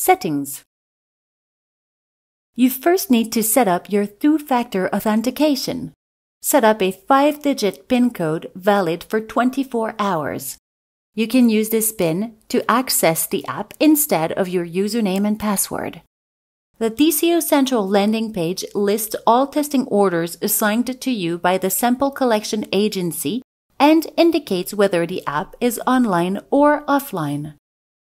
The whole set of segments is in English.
Settings. You first need to set up your two-factor authentication. Set up a 5-digit PIN code valid for 24 hours. You can use this PIN to access the app instead of your username and password. The DCO Central landing page lists all testing orders assigned to you by the sample collection agency and indicates whether the app is online or offline.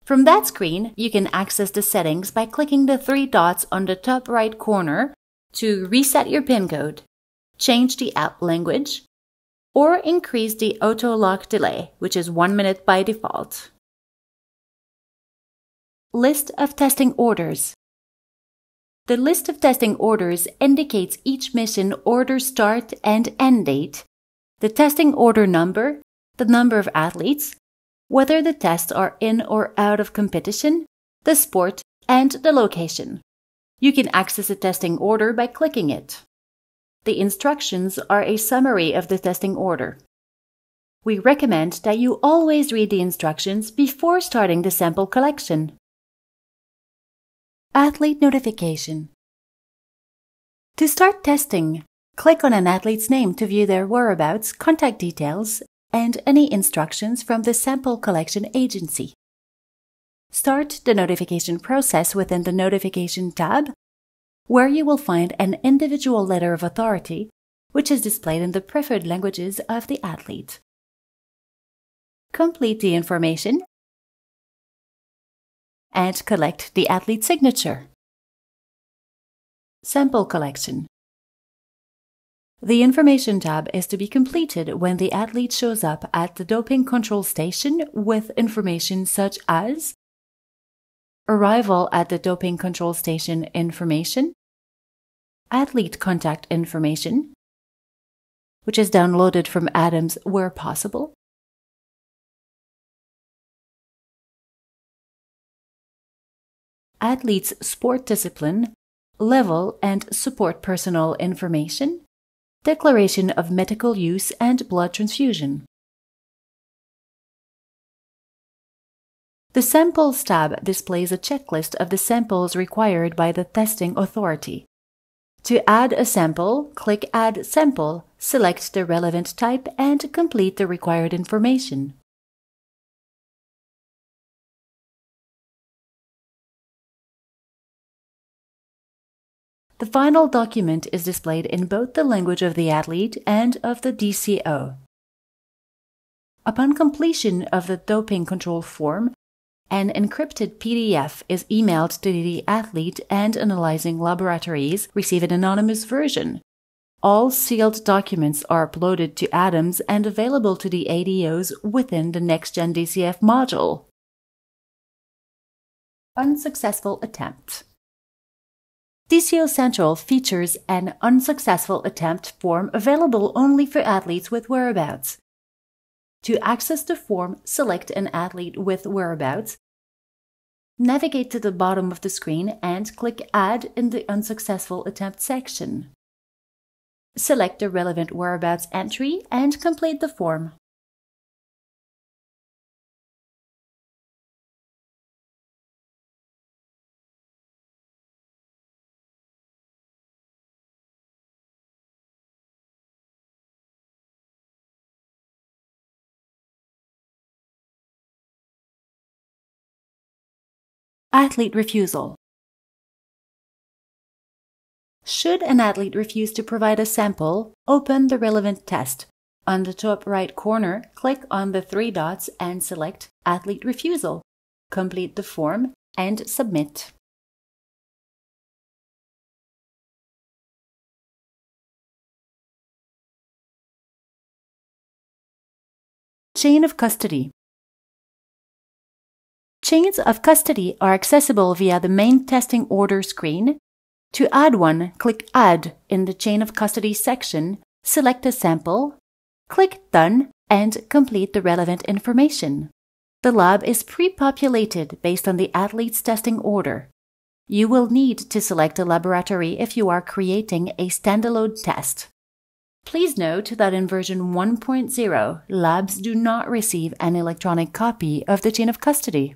From that screen, you can access the settings by clicking the three dots on the top right corner to reset your PIN code, change the app language, or increase the auto lock delay, which is one minute by default. List of testing orders. The list of testing orders indicates each mission order start and end date, the testing order number, the number of athletes, whether the tests are in or out of competition, the sport, and the location. You can access a testing order by clicking it. The instructions are a summary of the testing order. We recommend that you always read the instructions before starting the sample collection. Athlete Notification To start testing, click on an athlete's name to view their whereabouts, contact details, and any instructions from the sample collection agency. Start the notification process within the Notification tab, where you will find an individual letter of authority, which is displayed in the preferred languages of the athlete. Complete the information and collect the athlete signature. Sample collection. The information tab is to be completed when the athlete shows up at the doping control station with information such as arrival at the doping control station information, athlete contact information, which is downloaded from ADAMS where possible, athlete's sport discipline, level, and support personnel information, declaration of medical use and blood transfusion. The Samples tab displays a checklist of the samples required by the testing authority. To add a sample, click Add Sample, select the relevant type, and complete the required information. The final document is displayed in both the language of the athlete and of the DCO. Upon completion of the doping control form, an encrypted PDF is emailed to the athlete and analyzing laboratories receive an anonymous version. All sealed documents are uploaded to ADAMS and available to the ADOs within the NextGen DCF module. Unsuccessful attempt. DCO Central features an unsuccessful attempt form available only for athletes with whereabouts. To access the form, select an athlete with whereabouts, navigate to the bottom of the screen and click Add in the Unsuccessful Attempt section. Select the relevant whereabouts entry and complete the form. Athlete refusal. Should an athlete refuse to provide a sample, open the relevant test. On the top right corner, click on the three dots and select Athlete Refusal. Complete the form and submit. Chain of custody. Chains of custody are accessible via the main testing order screen. To add one, click Add in the Chain of Custody section, select a sample, click Done, and complete the relevant information. The lab is pre-populated based on the athlete's testing order. You will need to select a laboratory if you are creating a standalone test. Please note that in version 1.0, labs do not receive an electronic copy of the chain of custody.